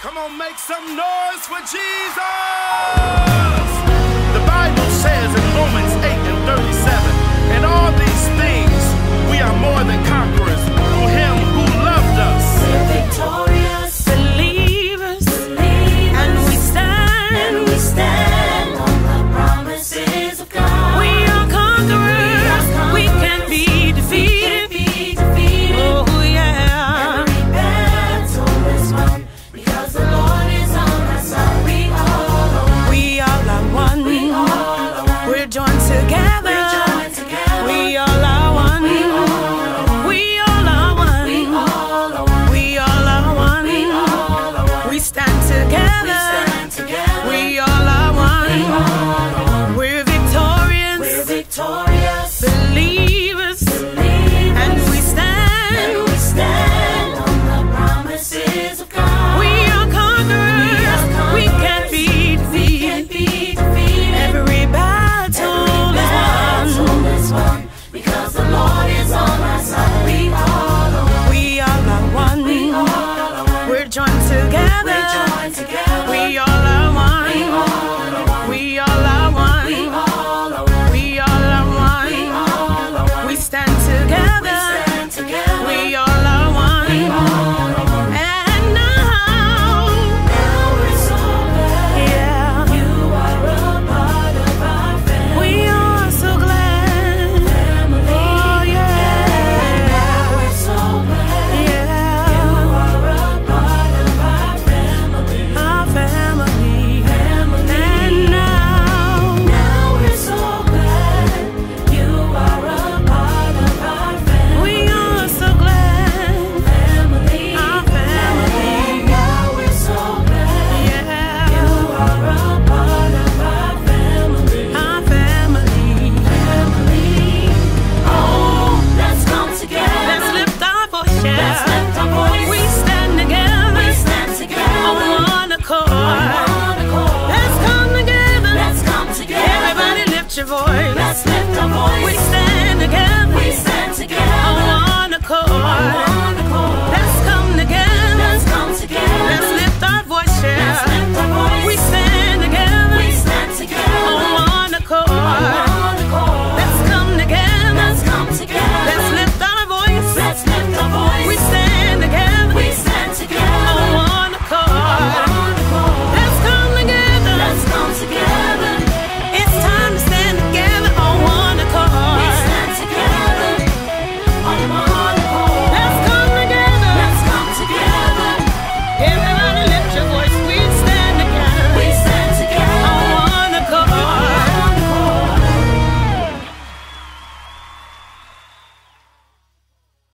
Come on, make some noise for Jesus! together. Yeah.